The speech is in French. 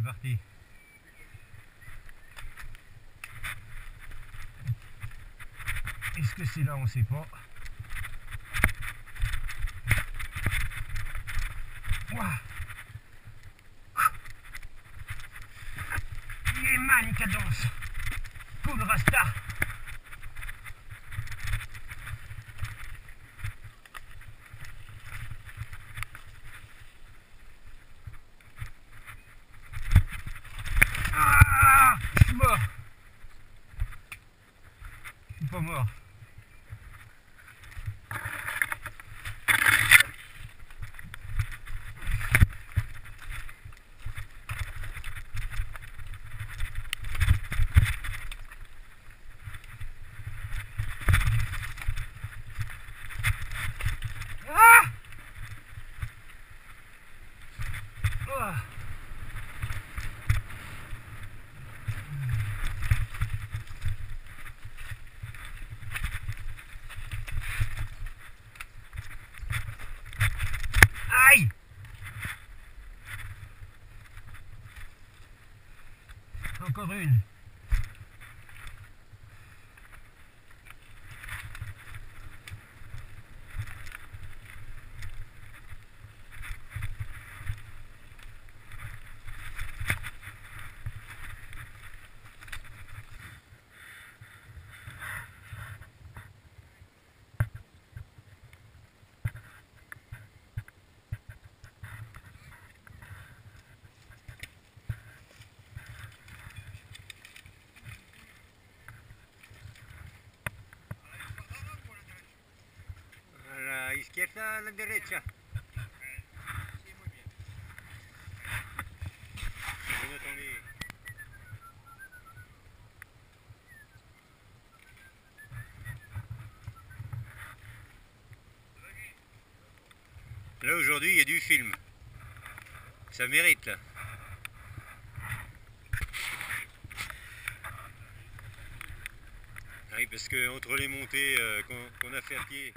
C'est parti. Est-ce que c'est là On sait pas. Ouah. Yeman cadence. Cool Rasta. 你放不 Encore une. La. Là aujourd'hui il y a du film. Ça mérite là. Ah Oui parce que entre les montées euh, qu'on qu'on a fait à pied